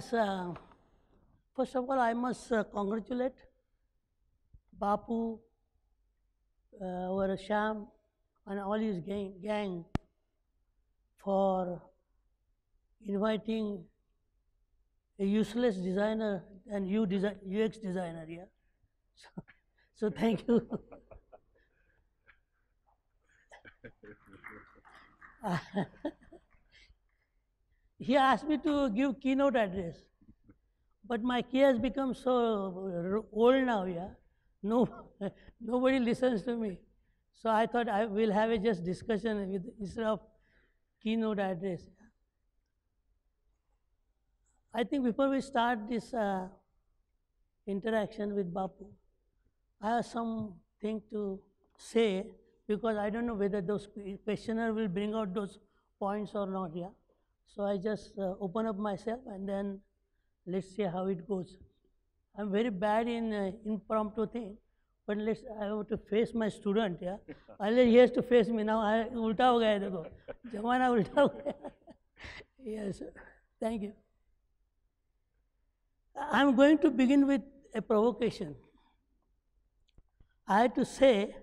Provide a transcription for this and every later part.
Yes, uh, first of all, I must uh, congratulate Bapu, uh, our Sham, and all his gang, gang for inviting a useless designer and you desi UX designer, yeah. So, so thank you. he asked me to give keynote address, but my key has become so uh, old now, yeah. No, nobody listens to me. So I thought I will have a just discussion with instead of keynote address. I think before we start this uh, interaction with Bapu, I have something to say because I don't know whether those questioner will bring out those points or not. Yeah. So I just uh, open up myself and then let's see how it goes. I'm very bad in uh, impromptu thing, but let's I have to face my student. Yeah. Earlier he has to face me. Now I ulta ho gaya dekho. Jamana ulta ho gaya. yes. Thank you. I'm going to begin with a provocation. I have to say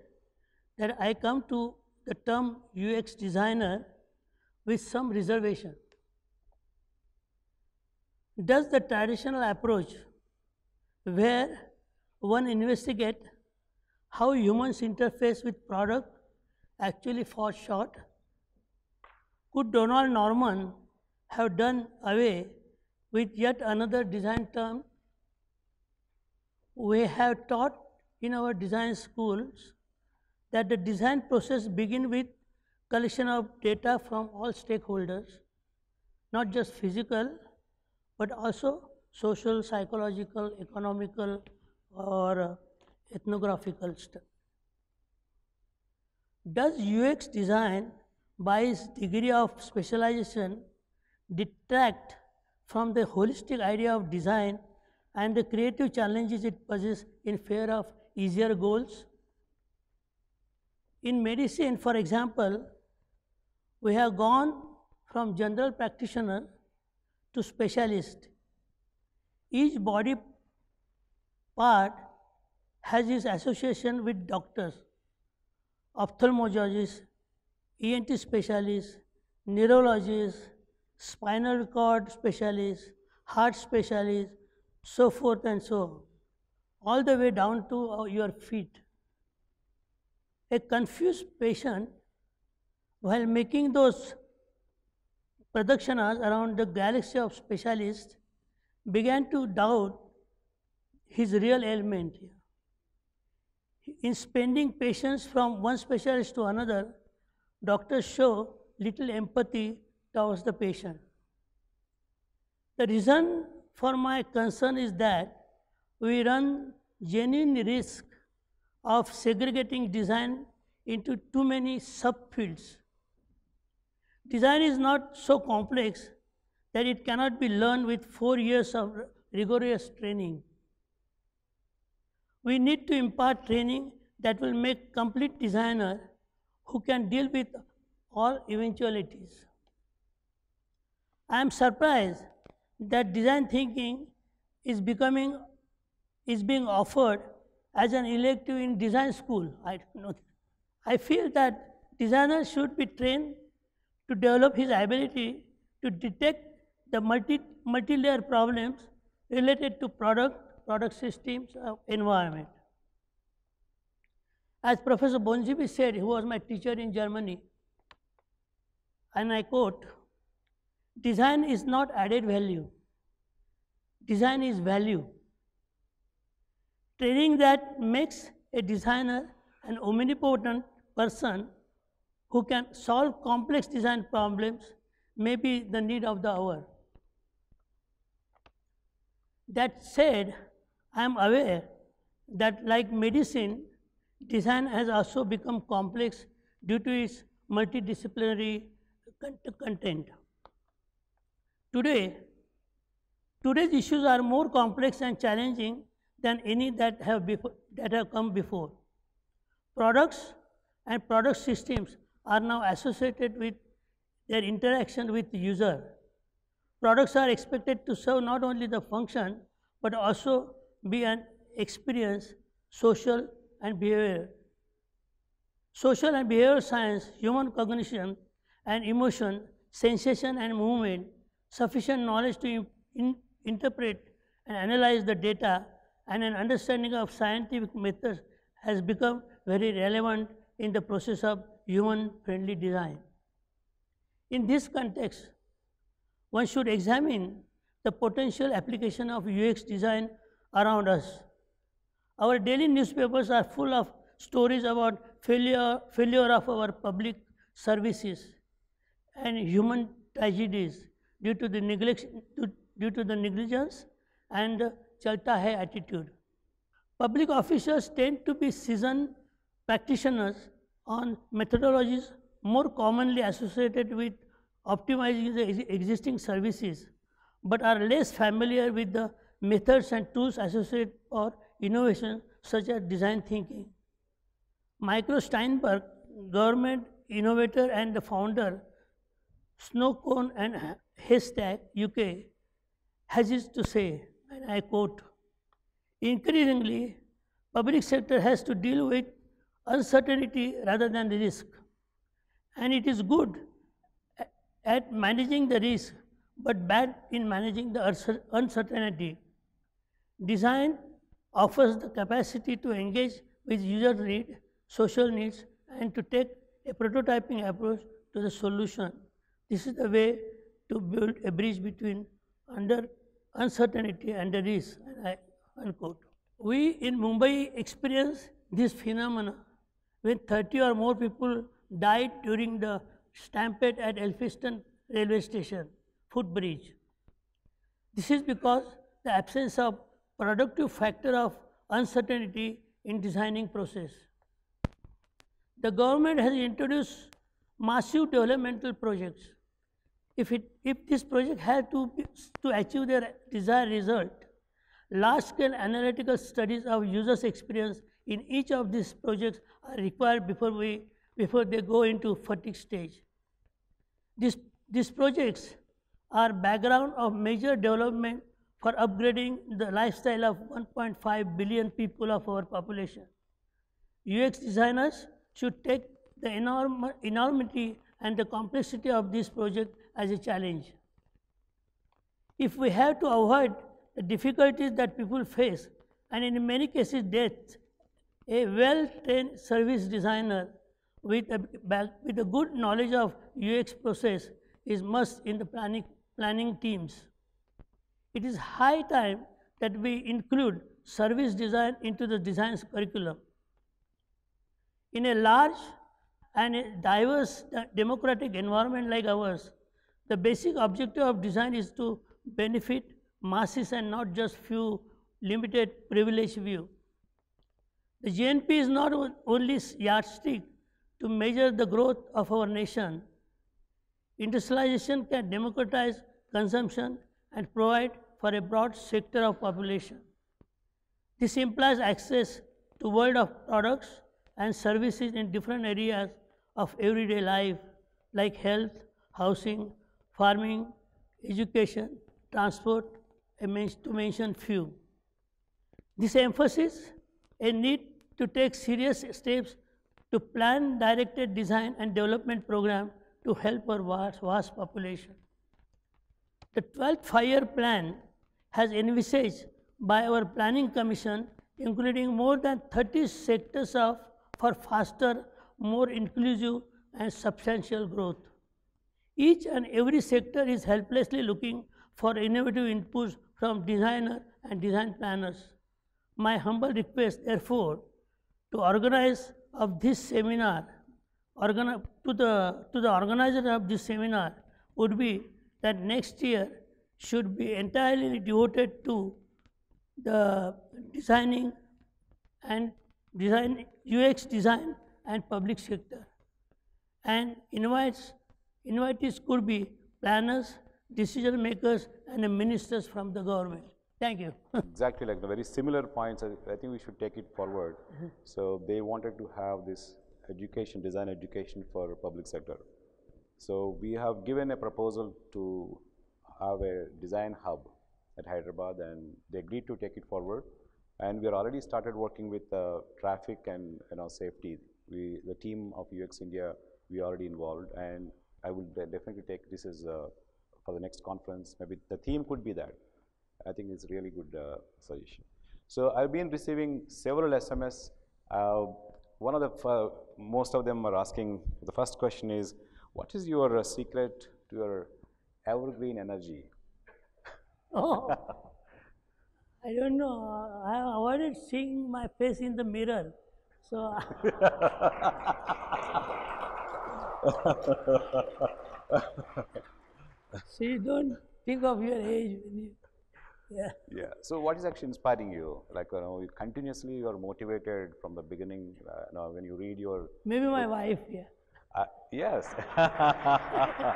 that I come to the term UX designer with some reservation. Does the traditional approach where one investigate how humans interface with product actually fall short? Could Donald Norman have done away with yet another design term? We have taught in our design schools that the design process begin with collection of data from all stakeholders, not just physical, but also social, psychological, economical, or ethnographical stuff. Does UX design, by its degree of specialization, detract from the holistic idea of design and the creative challenges it poses in favor of easier goals? In medicine, for example, we have gone from general practitioner to specialist. Each body part has its association with doctors, ophthalmologists, ENT specialists, neurologists, spinal cord specialists, heart specialists, so forth and so on, all the way down to uh, your feet. A confused patient, while making those pradakshanas around the galaxy of specialists, began to doubt his real ailment. In spending patients from one specialist to another, doctors show little empathy towards the patient. The reason for my concern is that we run genuine risk of segregating design into too many subfields. Design is not so complex that it cannot be learned with four years of rigorous training. We need to impart training that will make complete designer who can deal with all eventualities. I am surprised that design thinking is becoming is being offered as an elective in design school. I know. I feel that designers should be trained to develop his ability to detect the multi multi-layer problems related to product, product systems, environment. As Professor Bongibi said, he was my teacher in Germany, and I quote, design is not added value, design is value. Training that makes a designer an omnipotent person who can solve complex design problems may be the need of the hour. That said, I am aware that like medicine, design has also become complex due to its multidisciplinary content. Today, today's issues are more complex and challenging than any that have, that have come before. Products and product systems are now associated with their interaction with the user. Products are expected to serve not only the function, but also be an experience, social and behavior. Social and behavioral science, human cognition and emotion, sensation and movement, sufficient knowledge to in, in, interpret and analyze the data, and an understanding of scientific methods has become very relevant in the process of human-friendly design. In this context, one should examine the potential application of UX design around us. Our daily newspapers are full of stories about failure, failure of our public services and human tragedies due to the, neglect, due to the negligence and chalta hai attitude. Public officials tend to be seasoned practitioners on methodologies more commonly associated with optimizing the existing services, but are less familiar with the methods and tools associated for innovation such as design thinking. Michael Steinberg, government innovator and the founder, Snowcone and Haystack, UK, has this to say, and I quote, increasingly, public sector has to deal with uncertainty rather than risk. And it is good at managing the risk, but bad in managing the uncertainty. Design offers the capacity to engage with user need, social needs, and to take a prototyping approach to the solution. This is the way to build a bridge between under uncertainty and the risk. Unquote. We in Mumbai experience this phenomena when 30 or more people died during the stampede at Elphinstone railway station, footbridge. This is because the absence of productive factor of uncertainty in designing process. The government has introduced massive developmental projects. If, it, if this project had to, to achieve their desired result, large-scale analytical studies of users' experience in each of these projects are required before, we, before they go into fatigue stage. This, these projects are background of major development for upgrading the lifestyle of 1.5 billion people of our population. UX designers should take the enorm enormity and the complexity of this project as a challenge. If we have to avoid the difficulties that people face, and in many cases death, a well-trained service designer with a, with a good knowledge of UX process is must in the planning, planning teams. It is high time that we include service design into the design curriculum. In a large and a diverse democratic environment like ours, the basic objective of design is to benefit masses and not just few limited privileged view. The GNP is not only yardstick to measure the growth of our nation. Industrialization can democratize consumption and provide for a broad sector of population. This implies access to world of products and services in different areas of everyday life like health, housing, farming, education, transport, to mention few. This emphasis a need to take serious steps to plan directed design and development program to help our vast, vast population. The 12th five-year plan has envisaged by our planning commission, including more than 30 sectors of, for faster, more inclusive and substantial growth. Each and every sector is helplessly looking for innovative inputs from designer and design planners. My humble request, therefore, to organize of this seminar, to, the, to the organizer of this seminar would be that next year should be entirely devoted to the designing and design UX design and public sector. And invites, invitees could be planners, decision makers, and ministers from the government. Thank you. exactly like the very similar points. I, I think we should take it forward. so they wanted to have this education, design education for public sector. So we have given a proposal to have a design hub at Hyderabad, and they agreed to take it forward. And we are already started working with uh, traffic and you know safety. We the team of UX India we already involved, and I will definitely take this as uh, for the next conference. Maybe the theme could be that. I think it's really good uh, suggestion. So I've been receiving several SMS. Uh, one of the f- most of them are asking. The first question is, what is your uh, secret to your evergreen energy? Oh, I don't know. I avoided seeing my face in the mirror. So, you don't think of your age. When you, yeah. Yeah. So what is actually inspiring you? Like you know, you continuously you are motivated from the beginning. Uh, you know, when you read your Maybe my wife, yeah. Uh, yes. uh,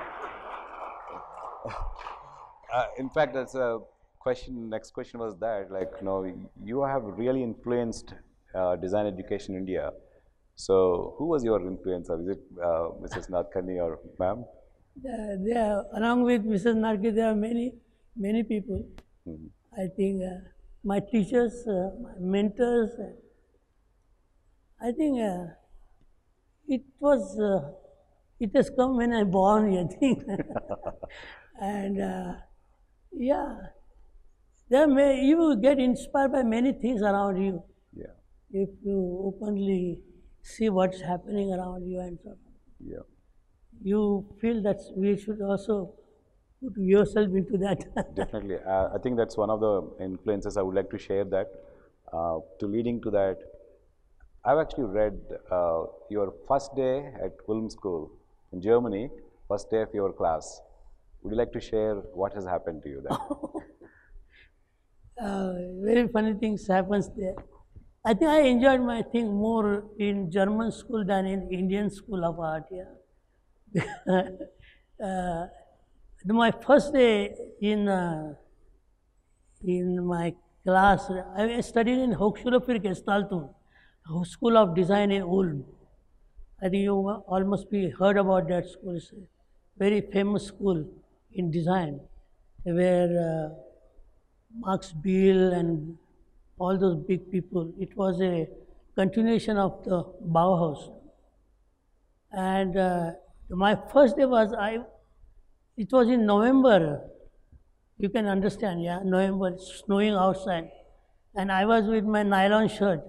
in fact, that's a question. Next question was that, like, you know, you have really influenced uh, design education in India. So, who was your influencer? Is it uh, Mrs. Nadkarni or ma'am? There, along with Mrs. Narki, there are many, many people. Mhm. I think uh, my teachers, uh, my mentors, uh, I think uh, it was, uh, it has come when I born, I think. and uh, yeah, there may, you will get inspired by many things around you Yeah. if you openly see what's happening around you and so on. Yeah. You feel that we should also put yourself into that. Definitely. Uh, I think that's one of the influences I would like to share that. Uh, to leading to that, I've actually read uh, your first day at Ulm School in Germany, first day of your class. Would you like to share what has happened to you there? uh, very funny things happens there. I think I enjoyed my thing more in German school than in Indian school of art. Yeah. uh, my first day in uh, in my class, I studied in Hochschule für Gestaltung, School of Design in Ulm. I think you all must be heard about that school. It's a very famous school in design, where uh, Max Bill and all those big people. It was a continuation of the Bauhaus. And uh, my first day was I. It was in November. You can understand, yeah. November, snowing outside, and I was with my nylon shirt.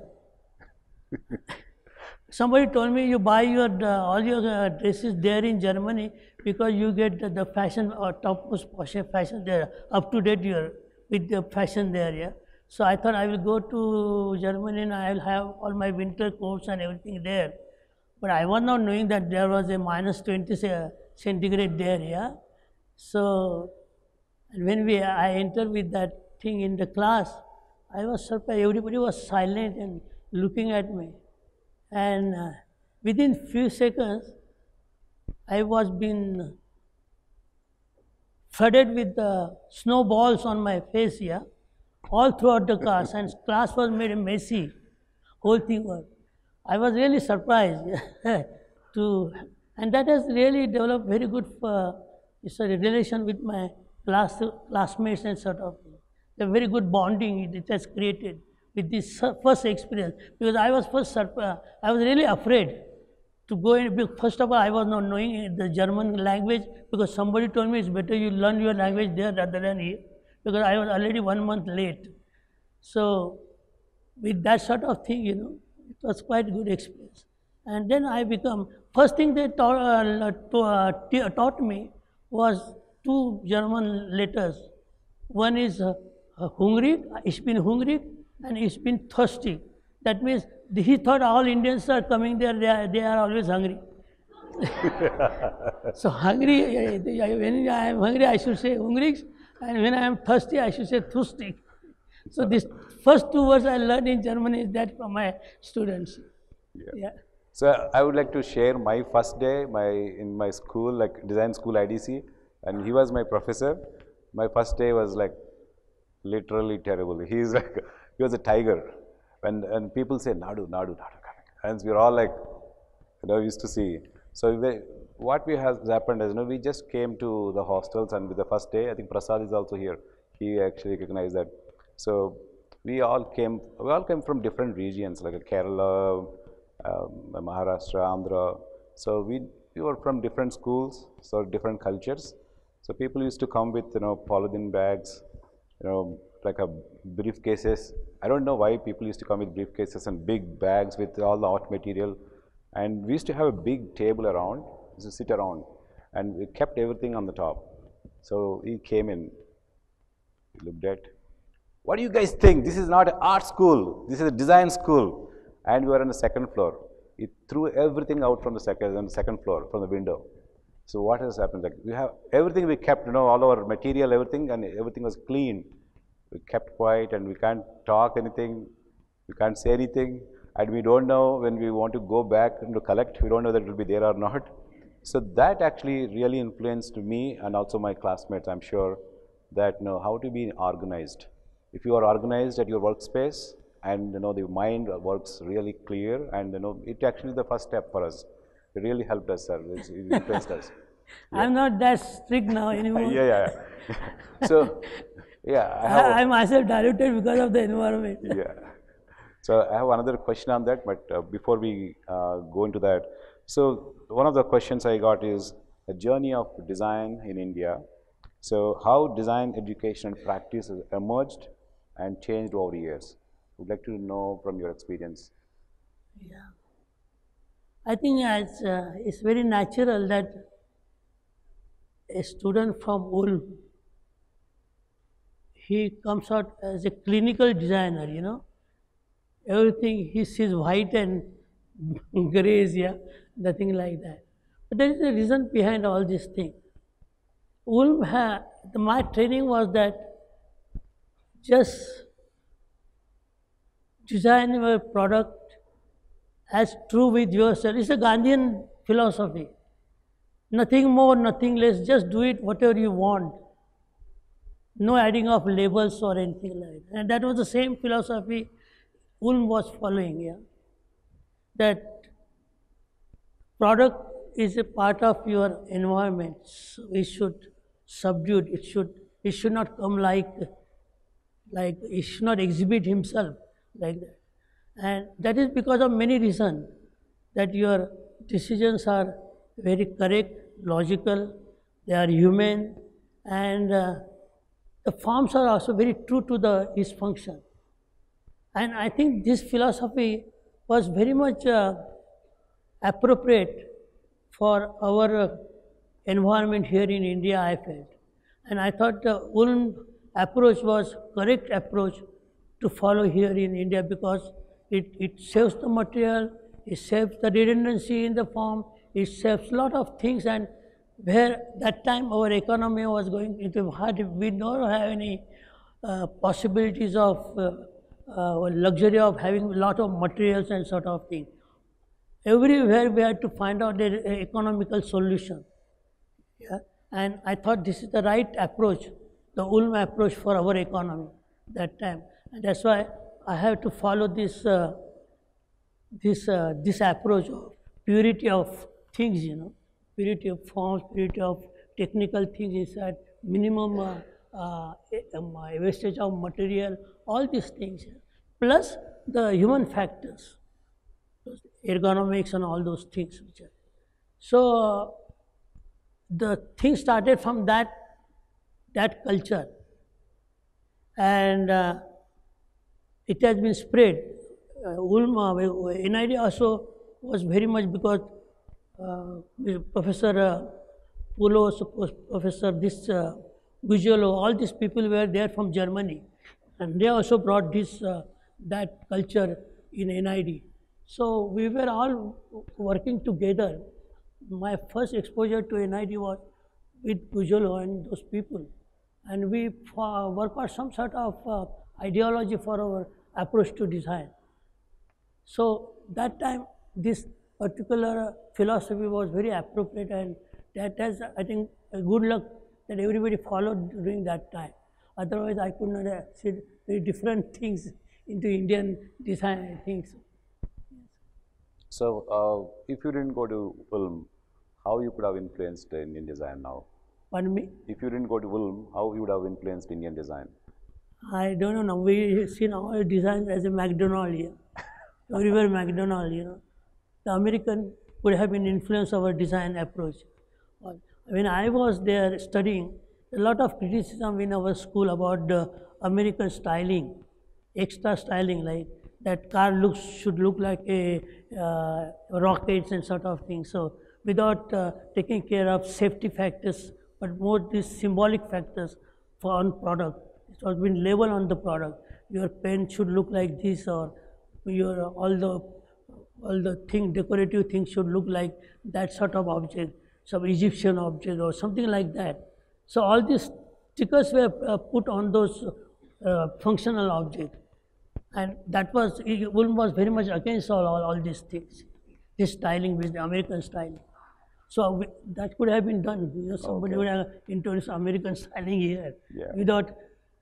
Somebody told me you buy your uh, all your uh, dresses there in Germany because you get the, the fashion or topmost fashion fashion there, up to date your with the fashion there. Yeah. So I thought I will go to Germany and I will have all my winter coats and everything there. But I was not knowing that there was a minus 20 centigrade there. Yeah. So when we I entered with that thing in the class, I was surprised. Everybody was silent and looking at me. And uh, within few seconds, I was being flooded with the snowballs on my face here, all throughout the class, and class was made messy. Whole thing was. I was really surprised to, and that has really developed very good uh, a relation with my class classmates and sort of a very good bonding it, has created with this uh, first experience because I was first surprised. I was really afraid to go in. First of all, I was not knowing the German language because somebody told me it's better you learn your language there rather than here because I was already one month late. So, with that sort of thing, you know, it was quite a good experience. And then I become first thing they taught, uh, uh, taught me was two German letters. One is uh, uh, hungrig, ich bin hungrig, and ich bin thirsty. That means he thought all Indians are coming there, they are, they are always hungry. so hungry, uh, when I am hungry, I should say hungrig, and when I am thirsty, I should say thirsty. So these first two words I learned in German is that from my students. Yeah. So I would like to share my first day, my in my school, like design school IDC, and he was my professor. My first day was like literally terrible. He's like he was a tiger, and and people say Nadu, Nadu, Nadu coming, and we were all like, you know, used to see. So they, what we has happened is, you know, we just came to the hostels and with the first day, I think Prasad is also here. He actually recognized that. So we all came, we all came from different regions like Kerala, Um, Maharashtra, Andhra. So we, we were from different schools, so different cultures. So people used to come with, you know, polythene bags, you know, like a briefcases. I don't know why people used to come with briefcases and big bags with all the art material. And we used to have a big table around, to sit around, and we kept everything on the top. So he came in, looked at, what do you guys think? This is not an art school, this is a design school. And we were on the second floor. It threw everything out from the second, on the second floor, from the window. So what has happened? Like we have everything we kept, you know, all our material, everything, and everything was clean. We kept quiet and we can't talk anything, we can't say anything, and we don't know when we want to go back and to collect, we don't know that it will be there or not. So that actually really influenced me and also my classmates, I'm sure, that you know how to be organized. If you are organized at your workspace and you know the mind works really clear and you know it actually is the first step for us. It really helped us, sir. It influenced us. I'm not that strict now anymore. Yeah, yeah, yeah. so, yeah, I I, have, I myself diluted because of the environment. yeah. So I have another question on that, but uh, before we uh, go into that, so one of the questions I got is a journey of design in India. So how design education and practice has emerged and changed over years? Would like to know from your experience. Yeah. I think it's, uh, it's very natural that a student from Ulm, he comes out as a clinical designer, you know. Everything he sees white and grays, yeah, nothing like that. But there is a reason behind all this thing. Ulm, ha- the, my training was that just design your product as true with yourself. It's a Gandhian philosophy. Nothing more, nothing less. Just do it whatever you want. No adding of labels or anything like that. And that was the same philosophy Ulm was following. Yeah, that product is a part of your environment. So it should subdue it. It should it should not come like like he should not exhibit himself like that. And that is because of many reasons that your decisions are very correct, logical, they are human, and uh, the forms are also very true to the his function. And I think this philosophy was very much uh, appropriate for our uh, environment here in India, I felt. And I thought the Ulm approach was correct approach to follow here in India because it, it saves the material, it saves the redundancy in the form, it saves a lot of things and where that time our economy was going into hard, we don't have any uh, possibilities of uh, uh, luxury of having a lot of materials and sort of thing. Everywhere we had to find out the economical solution. Yeah? And I thought this is the right approach, the Ulm approach for our economy that time. That's why I have to follow this, uh, this, uh, this approach of purity of things, you know, purity of forms, purity of technical things inside, minimum uh, uh, um, wastage of material, all these things, plus the human factors, ergonomics and all those things. Which are. So, the thing started from that, that culture and uh, it has been spread. Uh, Ulm, uh, NID also was very much because uh, Professor uh, Pulo, Professor this uh, all these people were there from Germany, and they also brought this uh, that culture in NID. So we were all working together. My first exposure to NID was with Gugiolo and those people, and we uh, work out some sort of uh, ideology for our approach to design. So that time, this particular philosophy was very appropriate, and that has, I think, a good luck that everybody followed during that time. Otherwise, I could not have said very different things into Indian design things. So uh, if you didn't go to Ulm, how you could have influenced Indian design now? Pardon me? If you didn't go to Ulm, how you would have influenced Indian design? I don't know now. We see now design as a McDonald here. Everywhere McDonald, you know. The American would have been influenced our design approach. When I was there studying, a lot of criticism in our school about the American styling, extra styling, like that car looks should look like a uh, rockets and sort of thing. So without uh, taking care of safety factors, but more these symbolic factors for on product. It has been labeled on the product. Your pen should look like this, or your all the all the thing decorative things should look like that sort of object, some Egyptian object or something like that. So all these stickers were uh, put on those uh, functional objects, and that was Ulm was very much against all, all, all these things, this styling with the American styling. So we, that could have been done. You know, somebody would have introduced American styling here Yeah. without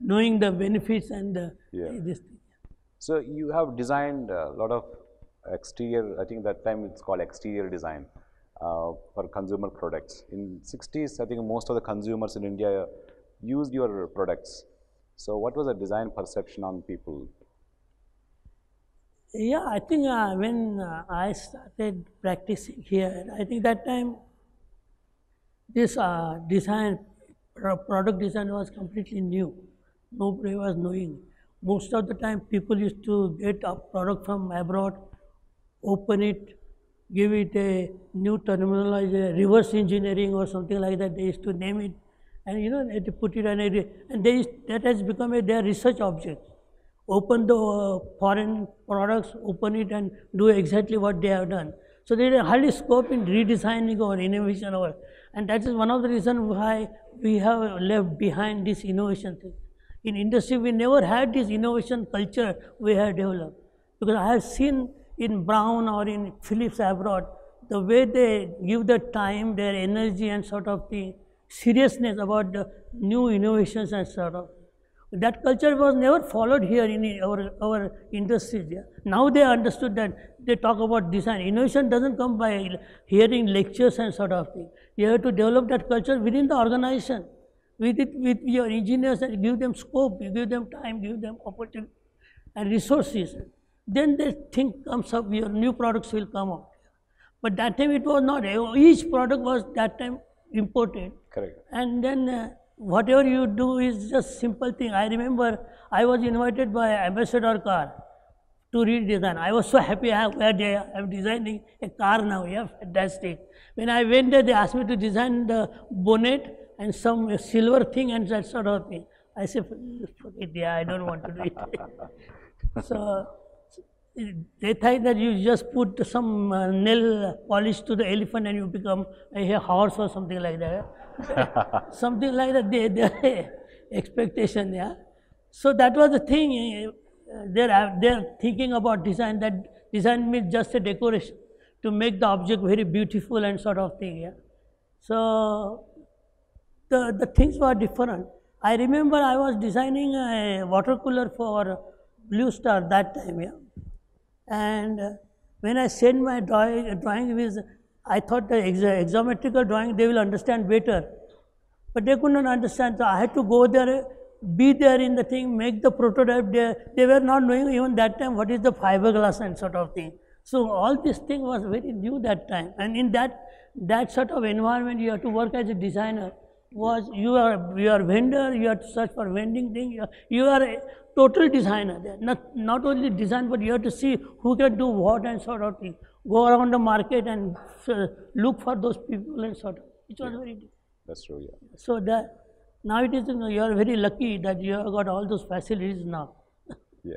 knowing the benefits and the, Yeah. this thing. So you have designed a lot of exterior, I think that time it's called exterior design uh, for consumer products. In 60s, I think most of the consumers in India used your products. So what was the design perception on people? Yeah, I think uh, when uh, I started practicing here, I think that time this uh, design, pro- product design was completely new. Nobody was knowing. Most of the time, people used to get a product from abroad, open it, give it a new terminology, reverse engineering or something like that. They used to name it, and you know, they put it and, it, and they that has become a their research object open the uh, foreign products, open it and do exactly what they have done. So there is hardly scope in redesigning or innovation or, and that is one of the reasons why we have left behind this innovation thing. In industry, we never had this innovation culture we have developed. Because I have seen in Braun or in Philips abroad, the way they give the time, their energy and sort of the seriousness about the new innovations and sort of. That culture was never followed here in our, our industries. Yeah. Now they understood that they talk about design. Innovation doesn't come by hearing lectures and sort of thing. You have to develop that culture within the organization, with it, with your engineers and give them scope, you give them time, give them opportunity and resources. Then the thing comes up, your new products will come up. But that time it was not. Each product was that time imported. Correct. And then uh, whatever you do is just simple thing. I remember I was invited by Ambassador Car to redesign. I was so happy I have, where they are designing a car now. Yeah, fantastic. When I went there, they asked me to design the bonnet and some silver thing and that sort of thing. I said, forget yeah, I don't want to do it. so they think that you just put some uh, nail polish to the elephant and you become a horse or something like that. something like that, they, their expectation, yeah. So that was the thing. uh, They're, they're thinking about design, that design means just a decoration to make the object very beautiful and sort of thing, yeah. So the, the things were different. I remember I was designing a water cooler for Blue Star that time, yeah. And uh, when I sent my drawing, drawing with, I thought the exometrical drawing they will understand better. But they could not understand, so I had to go there, be there in the thing, make the prototype. They, they were not knowing even that time what is the fiberglass and sort of thing. So all this thing was very new that time. And in that, that sort of environment, you have to work as a designer. Was you are you are vendor, you have to search for vending thing. You are, you are a total designer there. Not not only design, but you have to see who can do what and sort of thing. Go around the market and uh, look for those people and sort of. It was very difficult. That's true, yeah. So that now it is you, know, you are very lucky that you have got all those facilities now. Yeah.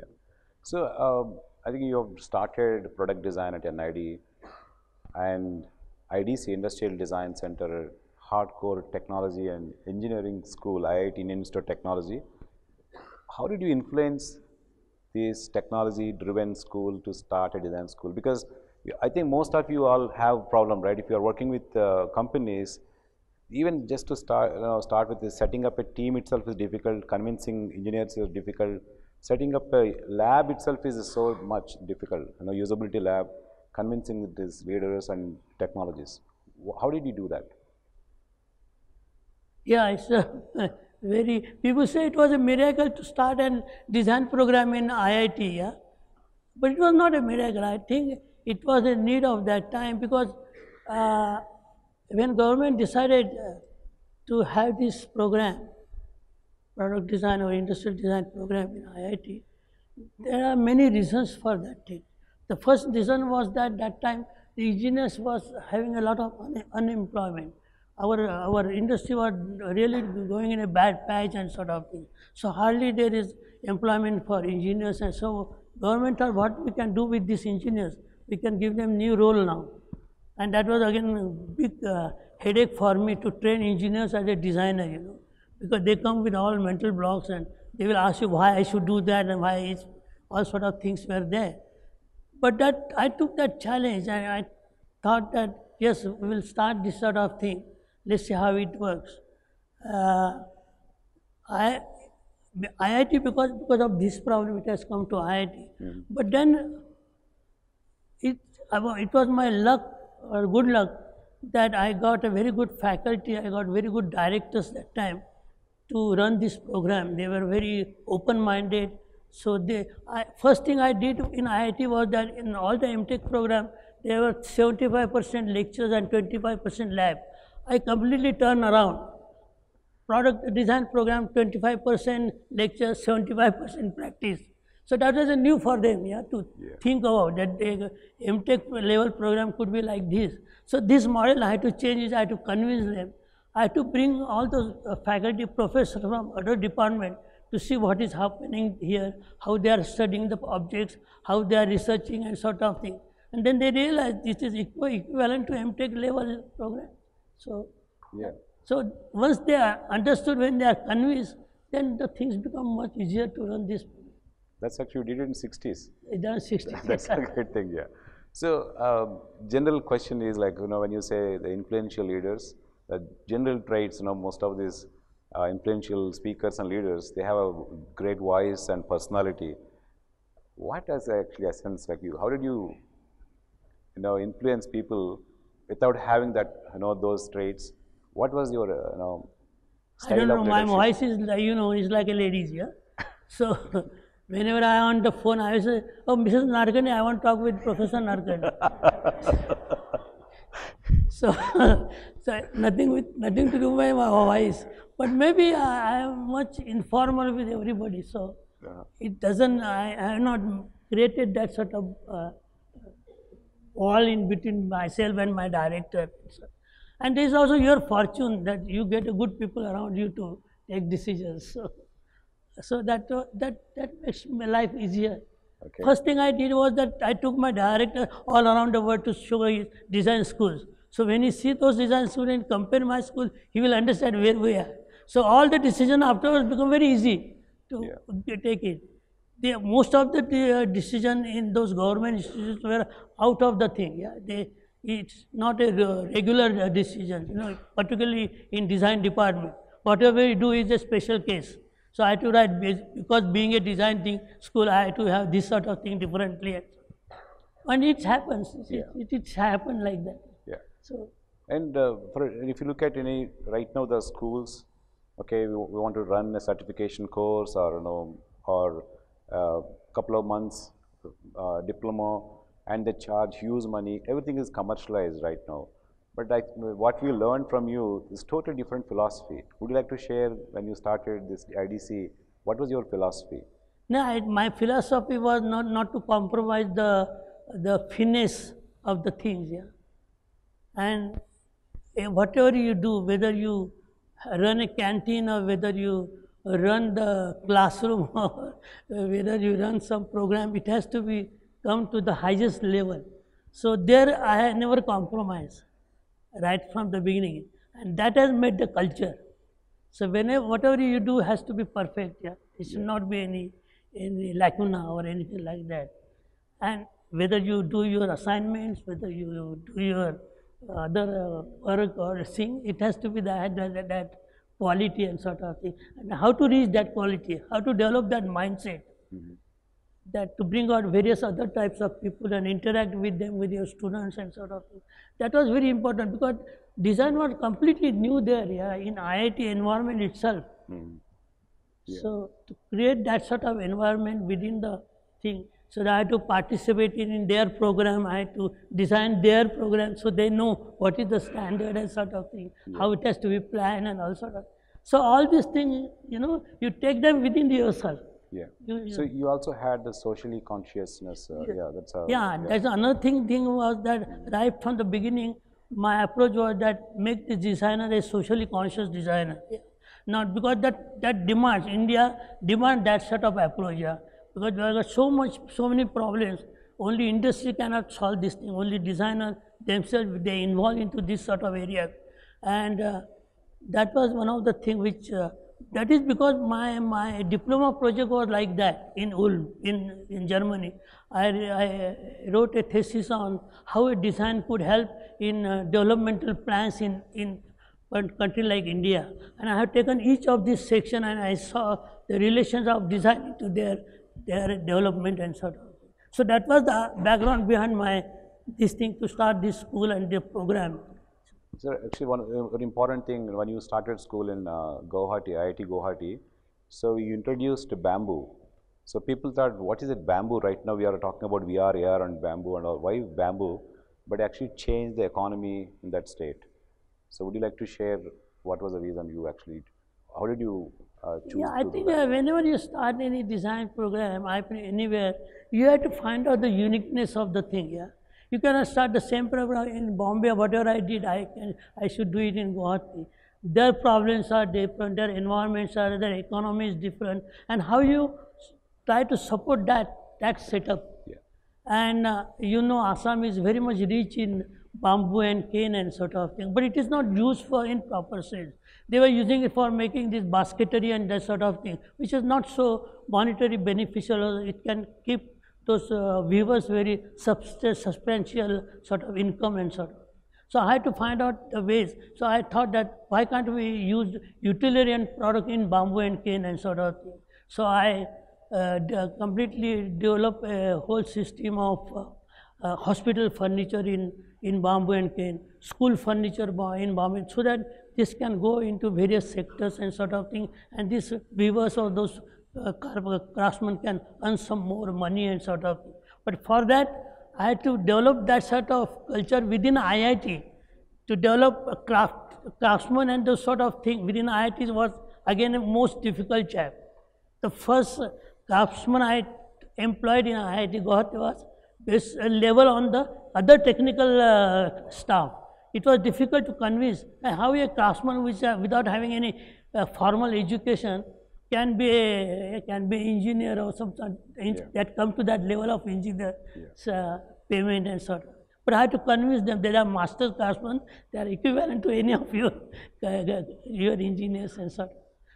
So um, I think you have started product design at NID and IDC Industrial Design Center, hardcore technology and engineering school, IIT Indian Institute of Technology. How did you influence this technology-driven school to start a design school? Because I think most of you all have problem, right? If you are working with uh, companies, even just to start, you know, start with this, setting up a team itself is difficult. Convincing engineers is difficult. Setting up a lab itself is so much difficult. You know, usability lab, convincing these leaders and technologies. How did you do that? Yeah, it's a very, people say it was a miracle to start a design program in IIT, yeah. But it was not a miracle. I think it was a need of that time because uh, when government decided uh, to have this program, product design or industrial design program in IIT, there are many reasons for that thing. The first reason was that that time the engineers was having a lot of un- unemployment. Our, our industry was really going in a bad patch and sort of thing. So hardly there is employment for engineers and so government thought what we can do with these engineers, we can give them new role now. And that was again a big uh, headache for me to train engineers as a designer, you know, because they come with all mental blocks and they will ask you why I should do that and why it's, all sort of things were there. But that I took that challenge and I thought that yes, we will start this sort of thing. Let's see how it works. Uh, I, IIT because because of this problem it has come to IIT. But then it, it was my luck or good luck that I got a very good faculty, I got very good directors that time to run this program. They were very open-minded. So they, I, first thing I did in IIT was that in all the MTech program, there were 75% lectures and 25% lab. I completely turn around. Product design program 25% lecture, 75% practice. So that was a new for them yeah to think about that the mtech level program could be like this. So this model i had to change it i had to convince them. I had to bring all those uh, faculty professors from other department to see what is happening here how they are studying the objects how they are researching and sort of thing. And then they realized this is equivalent to mtech level program so Yeah. so once they are understood, when they are convinced, then the things become much easier to run this. That's actually you did it in 60s. It done 60. That's a great thing, yeah. So, um, general question is like, you know, when you say the influential leaders, the general traits, you know, most of these uh, influential speakers and leaders, they have a great voice and personality. What What is actually a sense like you? How did you, you know, influence people without having that, you know, those traits? What was your, uh, you know, I don't know, my voice is like, you know, is like a lady's, yeah. So whenever I am on the phone, I say, oh, Mrs. Nadkarni, I want to talk with Professor Nadkarni. so, so nothing with nothing to do with my voice, but maybe I, I am much informal with everybody, so Uh, it doesn't. I, I have not created that sort of uh, wall in between myself and my director. And there is also your fortune that you get a good people around you to take decisions. So, so that uh, that that makes my life easier. Okay. First thing I did was that I took my director all around the world to show his design schools. So when he see those design schools and compare my school, he will understand where we are. So all the decision afterwards become very easy to Yeah. take it. The, most of the uh, decision in those government institutions were out of the thing. Yeah, they it's not a uh, regular uh, decision. You know, particularly in design department, whatever you do is a special case. So I had to write because being a design thing school, I had to have this sort of thing differently. And it happens. It, Yeah. it, it's happened like that. Yeah. So And uh, for, if you look at any, right now the schools, okay, we, we want to run a certification course or, you know, or uh, couple of months uh, diploma and they charge huge money. Everything is commercialized right now. But like, what we learned from you is totally different philosophy. Would you like to share when you started this IDC, what was your philosophy? No, I, my philosophy was not, not to compromise the, the finesse of the things, yeah. And eh, whatever you do, whether you run a canteen or whether you run the classroom or whether you run some program, it has to be come to the highest level. So there I never compromised right from the beginning. And that has made the culture. So whenever whatever you do has to be perfect, yeah. It should not be any any lacuna or anything like that. And whether you do your assignments, whether you do your other uh, work or thing, it has to be that, that that quality and sort of thing. And how to reach that quality, how to develop that mindset. that to bring out various other types of people and interact with them, with your students and sort of thing. That was very important because design was completely new there, yeah, in IIT environment itself. Mm. So to create that sort of environment within the thing, so I had to participate in, their program, I had to design their program so they know what is the standard and sort of thing, how it has to be planned and all sort of. So all these things, you know, you take them within yourself. Yeah. You, you So you also had the socially consciousness. Uh, yeah. that's a. yeah, that's another thing. Thing was that right from the beginning, my approach was that make the designer a socially conscious designer. Yeah. Not because that that demands India demand that sort of approach. Yeah, because there are so much, so many problems. Only industry cannot solve this thing. Only designers themselves they involve into this sort of area, and uh, that was one of the thing which. Uh, that is because my, my diploma project was like that in Ulm, in, in Germany. I, I wrote a thesis on how a design could help in uh, developmental plans in, in a country like India. And I have taken each of these section and I saw the relations of design to their, their development and sort of. So that was the background behind my this thing to start this school and the program. So actually, one uh, very important thing when you started school in uh, Guwahati, IIT Guwahati, so you introduced bamboo. So people thought, what is it bamboo? Right now we are talking about VR, AR, and bamboo and all. Why bamboo? But actually changed the economy in that state. So would you like to share what was the reason you actually? How did you uh, choose? Yeah, I think uh, whenever you start any design program, I anywhere, you have to find out the uniqueness of the thing. Yeah, you cannot start the same program in Bombay. Whatever I did, I can, I should do it in Guwahati. Their problems are different. Their environments are. Their economy is different. And how you try to support that that setup. Yeah. And uh, you know, Assam is very much rich in bamboo and cane and sort of thing, but it is not used for in proper sense. They were using it for making this basketry and that sort of thing, which is not so monetary beneficial. It can keep those uh, weavers very substantial sort of income and sort of. So I had to find out the ways. So I thought that why can't we use utilitarian product in bamboo and cane and sort of thing. So I uh, completely developed a whole system of uh, uh, hospital furniture in, in bamboo and cane, school furniture in bamboo, so that this can go into various sectors and sort of thing. And these weavers or those uh, craftsmen can earn some more money and sort of. But for that, I had to develop that sort of culture within IIT to develop a craft, craftsman and those sort of thing within IIT was again a most difficult job. The first craftsman I employed in IIT Guwahati was this uh, level on the other technical uh, staff. It was difficult to convince uh, how a craftsman which, uh, without having any uh, formal education can be a, can be engineer or some Yeah. that come to that level of engineer uh, payment and sort. But I had to convince them they are master craftsmen, they are equivalent to any of your, uh, your engineers and sort.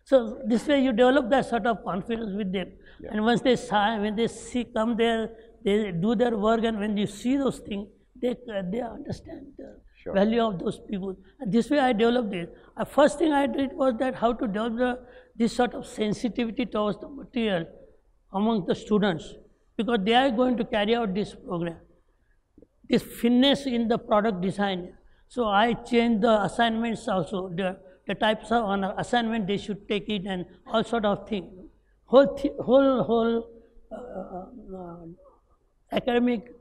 So this way you develop that sort of confidence with them. Yeah. And once they saw, when they see, come there, they do their work and when you see those things, they, uh, they understand the Sure. value of those people. And this way I developed it. Uh, first thing I did was that how to develop the, this sort of sensitivity towards the material among the students because they are going to carry out this program. This finesse in the product design. So I changed the assignments also, the, the types of on assignment they should take it and all sort of thing. Whole, thi- whole, whole uh, uh, academic uh,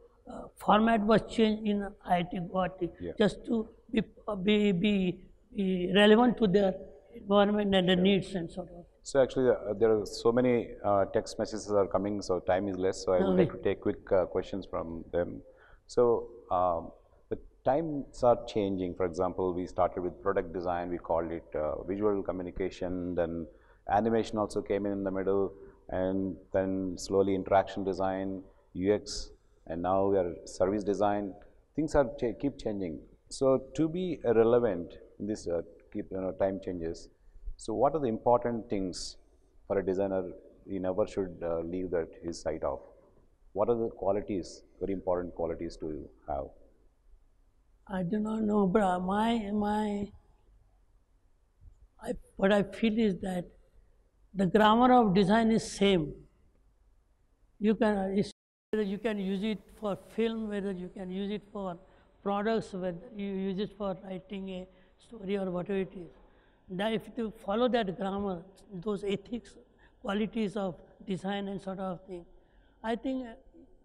format was changed in IIT Guwahati Yeah. just to be, be, be, be relevant to their environment and the needs and so on. So actually, uh, there are so many uh, text messages are coming, so time is less. So I would like to take quick uh, questions from them. So um, the times are changing. For example, we started with product design. We called it uh, visual communication. Then animation also came in in the middle, and then slowly interaction design, UX, and now we are service design. Things are cha- keep changing. So to be relevant in this uh, keep you know time changes. So what are the important things for a designer he never should uh, leave that his sight of? What are the qualities, very important qualities to you have? I do not know, but uh, my my I, what I feel is that the grammar of design is same. you can uh, whether you can use it for film, whether you can use it for products, whether you use it for writing a story or whatever it is. That if you follow that grammar, those ethics, qualities of design and sort of thing, I think uh,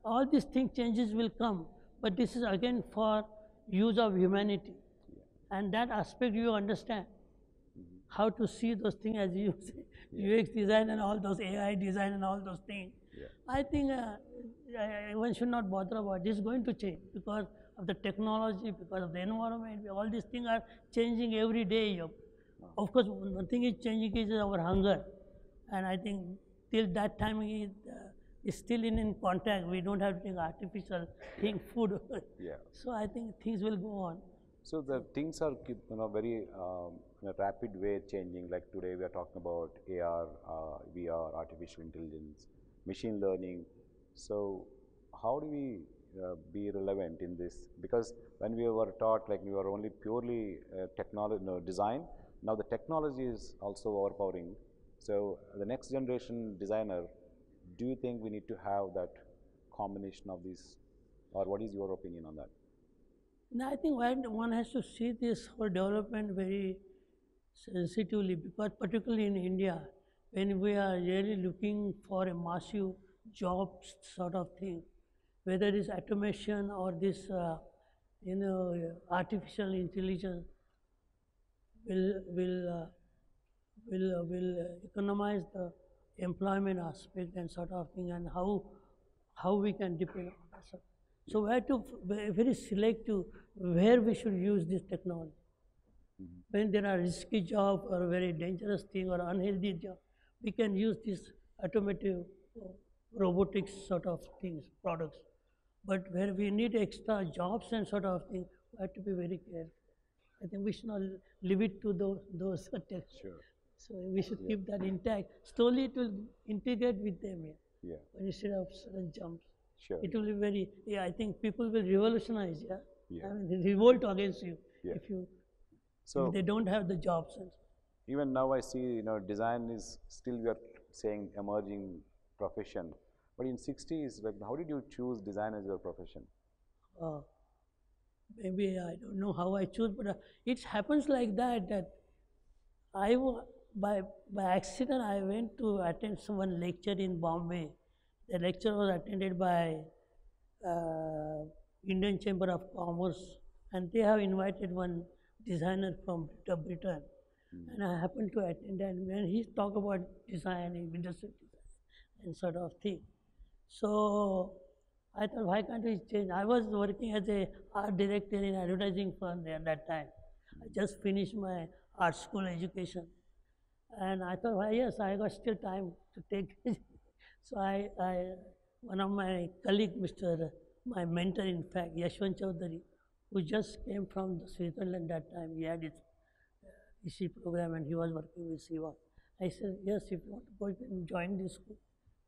all these thing changes will come. But this is again for use of humanity, and that aspect you understand how to see those things as you say, UX design and all those AI design and all those things. Yeah. I think uh, uh, one should not bother about it. It's going to change because of the technology, because of the environment. All these things are changing every day. Of course, one thing is changing is our hunger, and I think till that time is, uh, is still in, in contact. We don't have to take artificial thing food. Yeah. so I think things will go on. So the things are you know very um, in a rapid way changing. Like today we are talking about AR, uh, VR, artificial intelligence, machine learning. So how do we uh, be relevant in this? Because when we were taught like we were only purely uh, technology no, design, now the technology is also overpowering. So the next generation designer, do you think we need to have that combination of these, or what is your opinion on that? I think one, one has to see this whole development very sensitively because particularly in India, when we are really looking for a massive job sort of thing, whether it is automation or this, uh, you know, artificial intelligence will, will, uh, will, uh, will uh, economize the employment aspect and sort of thing and how, how we can depend on that. So we have to very selective where we should use this technology. When there are risky job or very dangerous thing or unhealthy job, we can use this automotive uh, robotics sort of things, products. But where we need extra jobs and sort of thing, we have to be very careful. I think we should not leave it to those, those Sure. So we should keep that intact. Slowly it will integrate with them yeah, Yeah. instead of sudden jumps. Sure. It will be very, yeah, I think people will revolutionize, yeah. Yeah. I mean, revolt against you Yeah. if you, So if they don't have the jobs. And even now I see, you know, design is still we are saying emerging profession. But in 60s, like, how did you choose design as your profession? uh, maybe I don't know how I choose, but uh, it happens like that, that I, by, by accident, I went to attend some one lecture in Bombay. The lecture was attended by uh, Indian Chamber of Commerce, and they have invited one designer from Brit- And I happened to attend, and when he talked about design, industrial design, and sort of thing. So I thought, why can't we change? I was working as a art director in advertising firm there at that time. I just finished my art school education. And I thought, why, yes, I got still time to take it. so I, I, one of my colleague, Mr. My mentor, in fact, Yashwant Chaudhary, who just came from Switzerland that time, he had his EC program and he was working with Ciba. I said, yes, if you want to go, you can join this school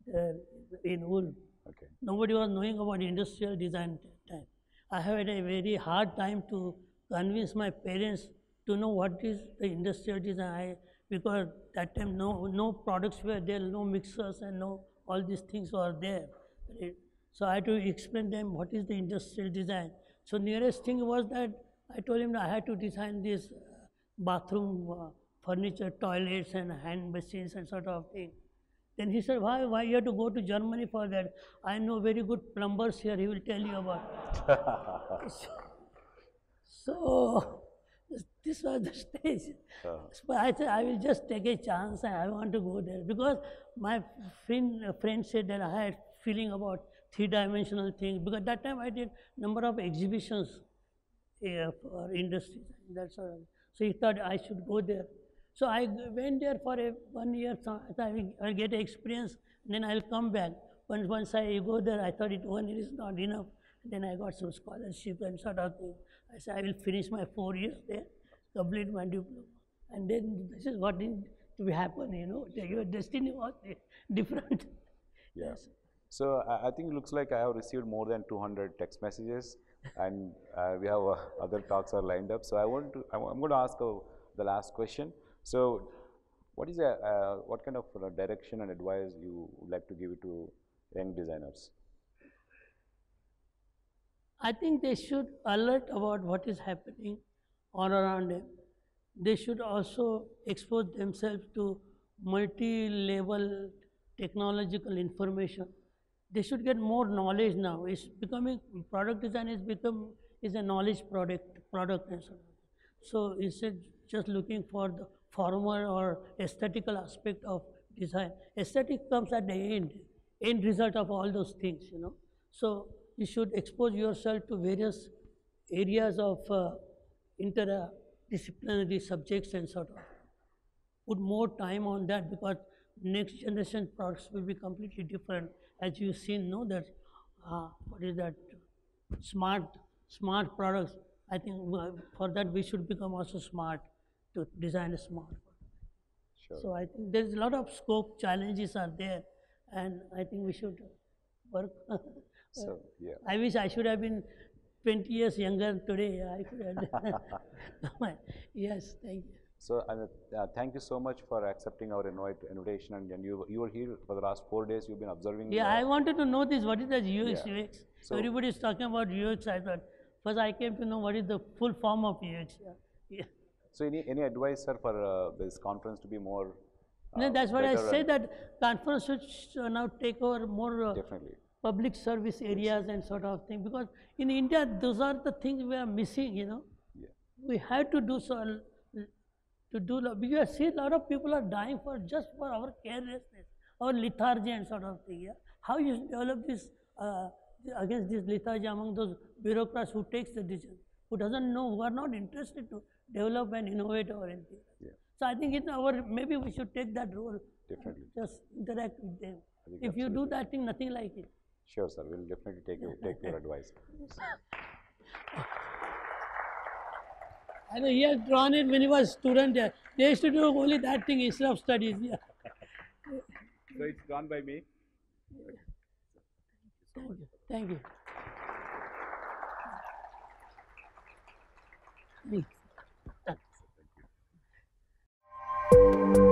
there in Ulm. Okay. Nobody was knowing about industrial design that time. I have had a very hard time to convince my parents to know what is the industrial design. I, because that time no, no products were there, no mixers and no all these things were there. So I had to explain them what is the industrial design. So nearest thing was that I told him I had to design this bathroom uh, furniture, toilets and hand machines and sort of thing. Then he said, why, why you have to go to Germany for that? I know very good plumbers here, he will tell you about. so, this was the stage. Uh, So I said, I will just take a chance and I want to go there because my friend, friend said that I had feeling about three-dimensional things because that time I did number of exhibitions uh, for industries. That's all. So he thought I should go there. So I went there for a one year. So I'll get experience, then I'll come back. Once once I go there, I thought it one year is not enough. Then I got some scholarship and sort of thing. I said I will finish my four years there, complete my diploma, and then this is what is to happen. You know, your destiny was different. Yeah. So I, think it looks like I have received more than 200 text messages, and uh, we have uh, other talks are lined up. So I want to, I'm, going to ask uh, the last question. So, what is a, uh, what kind of uh, direction and advice you would like to give to young designers? I think they should alert about what is happening all around them. They should also expose themselves to multi-level technological information. They should get more knowledge now. It's becoming product design is become is a knowledge product product and so on. So instead just looking for the formal or aesthetical aspect of design, aesthetic comes at the end, end result of all those things, you know. So you should expose yourself to various areas of uh, interdisciplinary subjects and sort of put more time on that because next generation products will be completely different as you've seen no that uh, what is that smart smart products i think uh, for that we should become also smart to design a smart product. Sure. so i think there's a lot of scope challenges are there and i think we should work So, yeah. i wish i should have been 20 years younger today i could have yes thank you So, and, uh, thank you so much for accepting our invitation, and, and you, you were here for the last four days. You've been observing. Yeah, I wanted to know this. What is the UX Yeah. UX? So- Everybody is talking about UX. I thought first I came to know what is the full form of UX. Yeah. yeah. So, any any advice, sir, for uh, this conference to be more? No, uh, that's what I better say and- that conference should now take over more uh, Definitely. public service areas and sort of thing because in India those are the things we are missing. You know, Yeah. we have to do so to do lo- because see a lot of people are dying for just for our carelessness, our lethargy and sort of thing. Yeah? How you develop this uh, against this lethargy among those bureaucrats who takes the decision, who doesn't know, who are not interested to develop and innovate or anything. Yeah. So I think it's our maybe we should take that role. Definitely. Just interact with them. I think If you do that thing, nothing like it. Sure, sir. We'll definitely take your, take your advice. I know he had drawn it when he was student. They used to do only that thing instead of studies. Yeah. So it's drawn by me. Thank you. Thank you. Thank you.